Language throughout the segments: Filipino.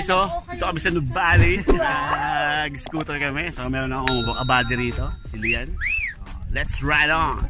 guys, oh. Dito kami sa Noob Valley. Nag-scooter kami. So, meron akong abadi rito. Si Lian. Oh, let's ride on!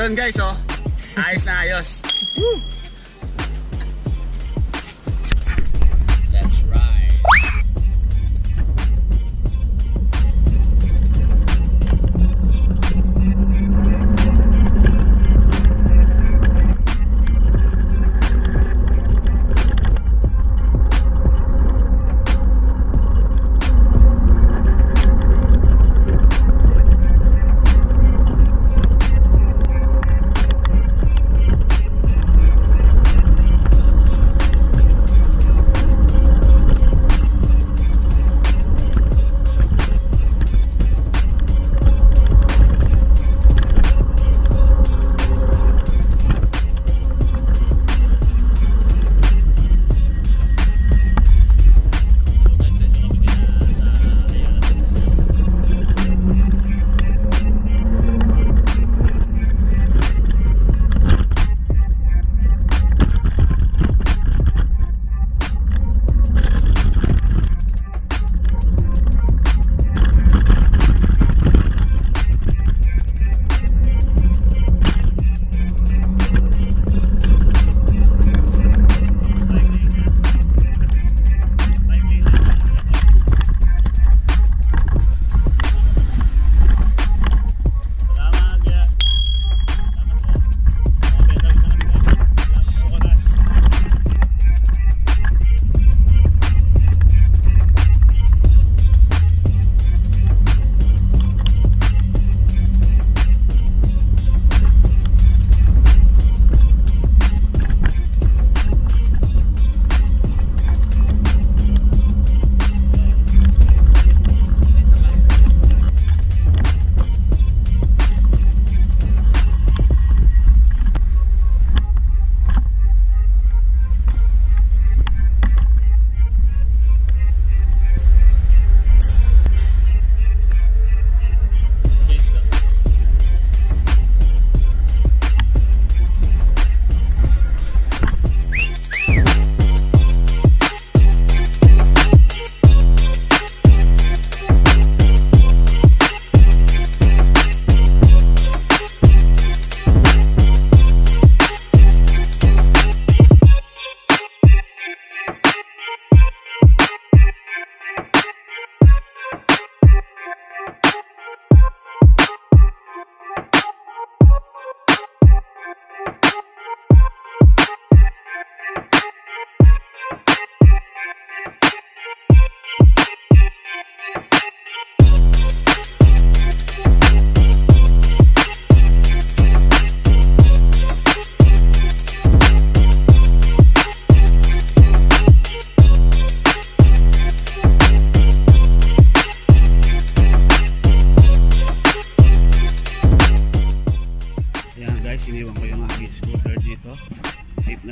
Yun guys, oh. Ayos na ayos. Woo!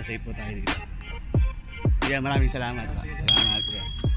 Safe po tayo dito. Ayan, maraming salamat. Salamat kuya.